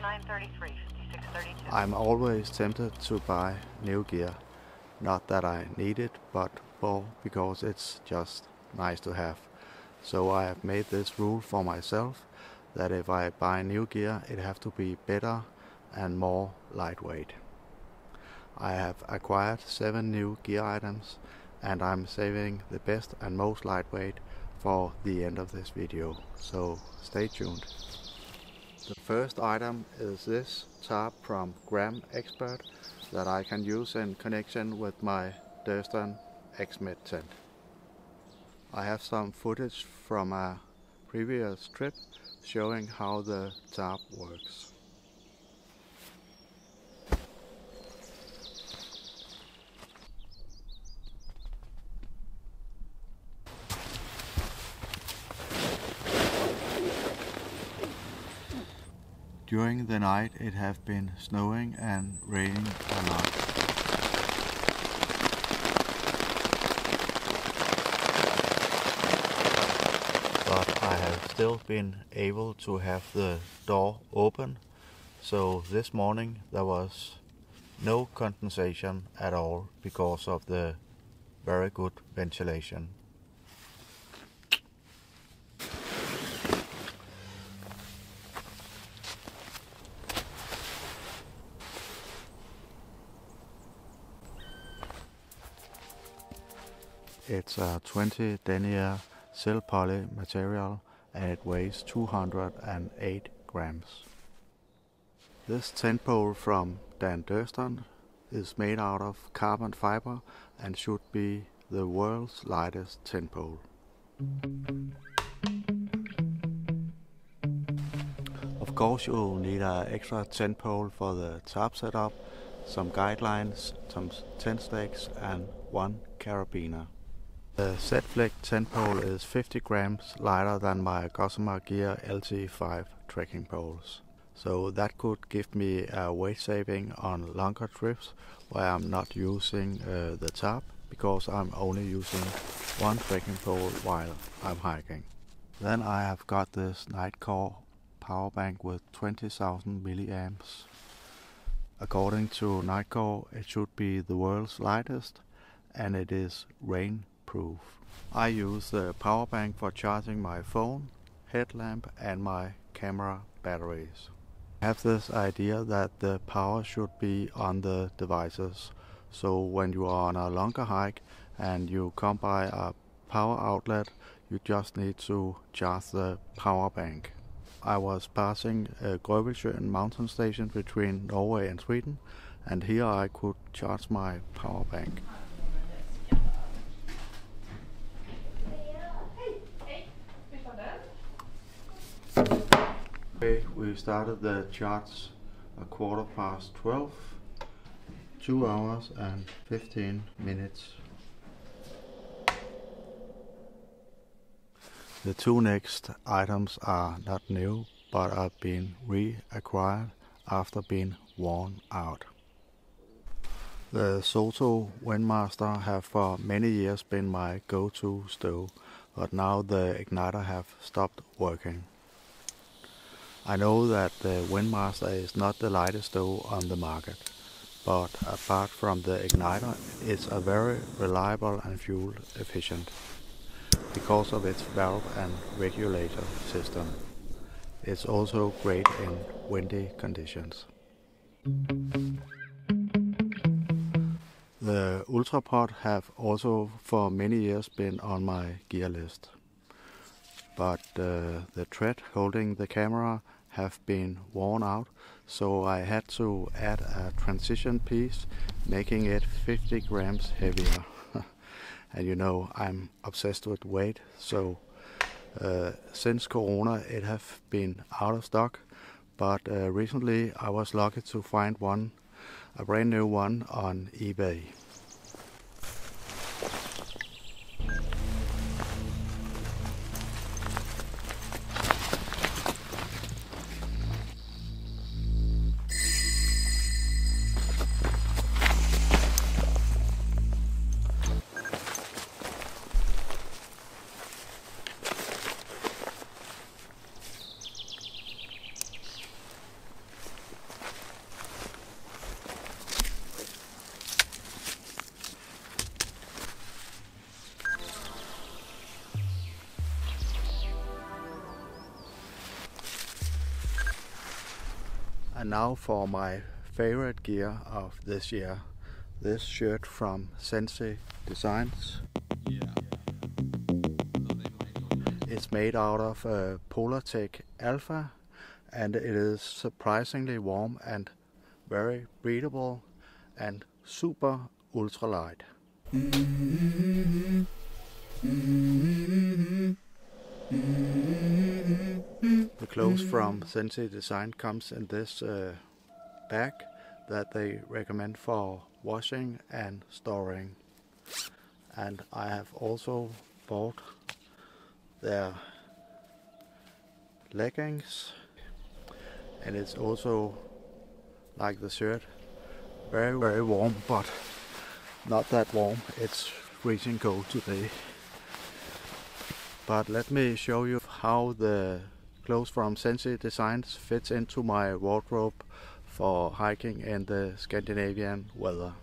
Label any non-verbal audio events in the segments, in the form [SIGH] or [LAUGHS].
0933, I'm always tempted to buy new gear. Not that I need it, but well, because it's just nice to have. So I have made this rule for myself that if I buy new gear, it have to be better and more lightweight. I have acquired seven new gear items and I'm saving the best and most lightweight for the end of this video, so stay tuned. The first item is this tarp from Gram Expert that I can use in connection with my Durston X-Mid tent. I have some footage from a previous trip showing how the tarp works. During the night it have been snowing and raining a lot. But I have still been able to have the door open so this morning there was no condensation at all because of the very good ventilation. It's a 20 denier silpoly material and it weighs 208 grams. This tent pole from Dan Durston is made out of carbon fiber and should be the world's lightest tent pole. Of course you'll need an extra tent pole for the top setup, some guidelines, some tent stakes and one carabiner. The Z-Flick tent pole is 50 grams lighter than my Gossamer Gear LT5 trekking poles. So that could give me a weight saving on longer trips where I'm not using uh, the tarp because I'm only using one trekking pole while I'm hiking. Then I have got this Nitecore power bank with 20,000 milliamps. According to Nitecore it should be the world's lightest and it is rain proof. I use the power bank for charging my phone, headlamp and my camera batteries. I have this idea that the power should be on the devices so when you are on a longer hike and you come by a power outlet you just need to charge the power bank. I was passing a Grøvelsjøen mountain station between Norway and Sweden and here I could charge my power bank. We started the charts a quarter past 12, 2 hours and 15 minutes. The two next items are not new but are being reacquired after being worn out. The Soto Windmaster have for many years been my go-to stove, but now the igniter have stopped working. I know that the Windmaster is not the lightest stove on the market, but apart from the igniter, it's a very reliable and fuel efficient because of its valve and regulator system. It's also great in windy conditions. The Ultrapod have also for many years been on my gear list but uh, the thread holding the camera have been worn out so I had to add a transition piece making it 50 grams heavier. [LAUGHS] And you know I'm obsessed with weight so uh, since corona it have been out of stock but uh, recently I was lucky to find one a brand new one on eBay And now for my favorite gear of this year. This shirt from Senchi Designs. Yeah. It's made out of uh, Polartec Alpha and it is surprisingly warm and very breathable and super ultralight. The [LAUGHS] clothes from Senchi Design comes in this uh, bag that they recommend for washing and storing. And I have also bought their leggings. And it's also like the shirt. Very very warm but not that warm. It's freezing cold today. But let me show you how the clothes from Senchi Designs fits into my wardrobe for hiking in the Scandinavian weather.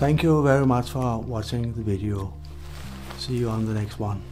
Thank you very much for watching the video. See you on the next one.